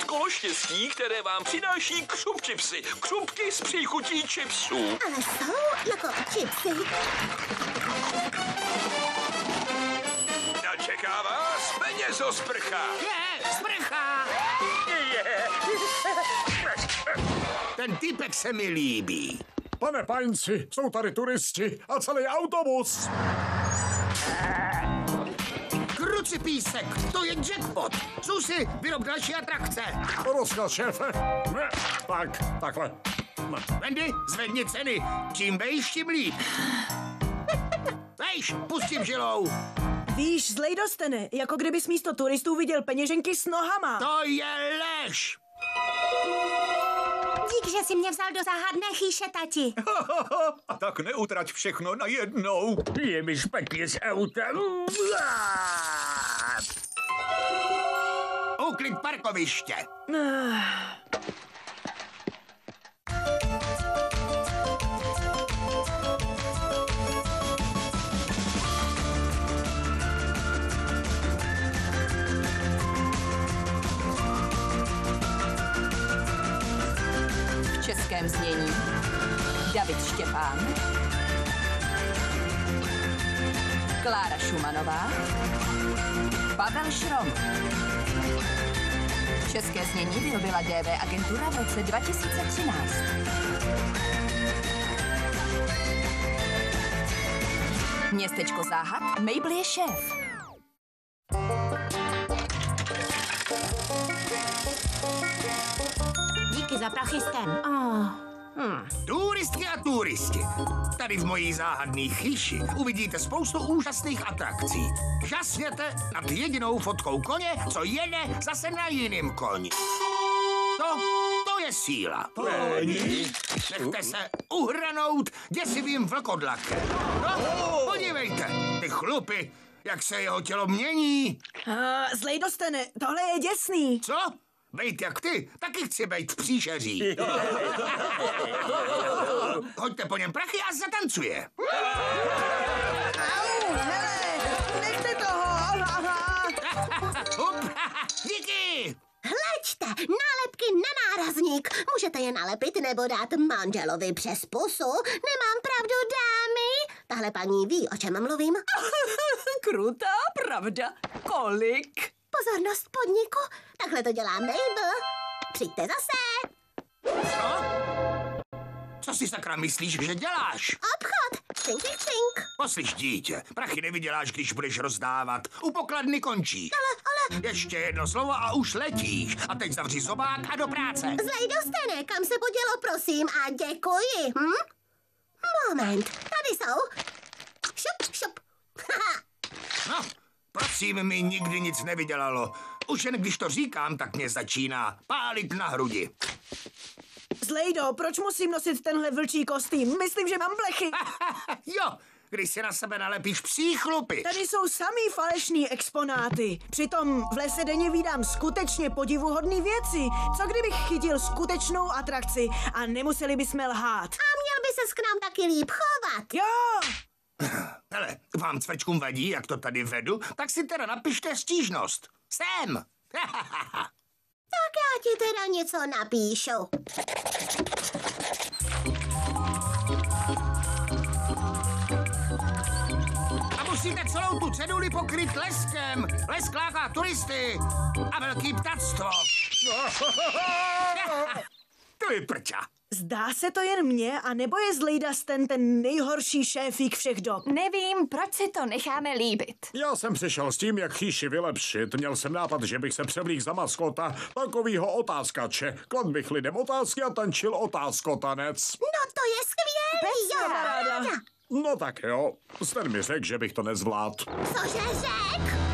vyhrát kolo štěstí, které vám přináší křup chipsy. Křupky s příchutí chipsů. Ale jsou jako čipsy. A čeká vás penězo sprcha. Je, sprcha! Ten typek se mi líbí. Pane Paňci, jsou tady turisti a celý autobus. Kruci písek, to je jackpot. Susi, vyrob další atrakce. Rozkaz, šéfe. Ne, tak, takhle. Wendy, zvedni ceny. Čím vejš, tím líp. Vejš, pustím žilou. Víš, zlej dostane, jako kdybys místo turistů viděl peněženky s nohama. To je lež. Dík, že jsi mě vzal do záhadné chýše, tati. A tak neutrať všechno najednou. Je mi špatně s autem. Parkoviště. V českém znění David Štěpán, Klára Šumanová, Pavel Šrom. České znění vyrobila DV agentura v roce 2013. Městečko Záhad, Mabel je šéf. Díky za prachystem. Oh. Turistky a turisti. Tady v mojí záhadné chyši uvidíte spoustu úžasných atrakcí. Žasněte nad jedinou fotkou koně, co jede zase na jiným koni. To, to je síla. Nechte se uhranout děsivým vlkodlakem. No, podívejte, ty chlupy, jak se jeho tělo mění. Uh, zlej dostane, tohle je děsný. Co? Bejt jak ty, taky chci bejt v příšeří. Hoďte po něm prachy a zatancuje. Au, hele, nechte toho. Hup, díky! Hleďte, nálepky na nárazník. Můžete je nalepit nebo dát manželovi přes pusu. Nemám pravdu, dámy? Tahle paní ví, o čem mluvím. Krutá pravda. Kolik? Pozornost podniku. Takhle to dělá Mabel. Přijďte zase. Co? Co si sakra myslíš, že děláš? Obchod. Čink, čink, čink. Poslyš, dítě, prachy nevyděláš, když budeš rozdávat. U pokladny končí. Ale, ale, Ještě jedno slovo a už letíš. A teď zavři zobák a do práce. zlej dostane, kam se podělo, prosím, a děkuji. Hm? Moment, tady jsou. Šup, šup. No, prosím, mi nikdy nic nevydělalo. Už jen když to říkám, tak mě začíná pálit na hrudi. Zlejdo, proč musím nosit tenhle vlčí kostým? Myslím, že mám blechy. jo, když si na sebe nalepíš psí chlupy. Tady jsou samý falešný exponáty. Přitom v lese denně vídám skutečně podivuhodné věci. Co kdybych chytil skutečnou atrakci a nemuseli bychom lhát? A měl by se k nám taky líp chovat. Jo, Hele, vám cvečkům vadí, jak to tady vedu, tak si teda napište stížnost. Sem! Tak já ti teda něco napíšu. A musíte celou tu ceduli pokryt leskem. Lesk láká turisty a velký ptactvo. to je prča. Zdá se to jen mně, a nebo je Zlejda ten ten nejhorší šéfík všech dob? Nevím, proč si to necháme líbit. Já jsem přišel s tím, jak chýši vylepšit. Měl jsem nápad, že bych se převlík za maskota, takovýho otázkače. Klad bych lidem otázky a tančil otázkotanec. No to je skvělý, jo, paráda. paráda. No tak jo, Sten mi řekl, že bych to nezvládl. Cože řek?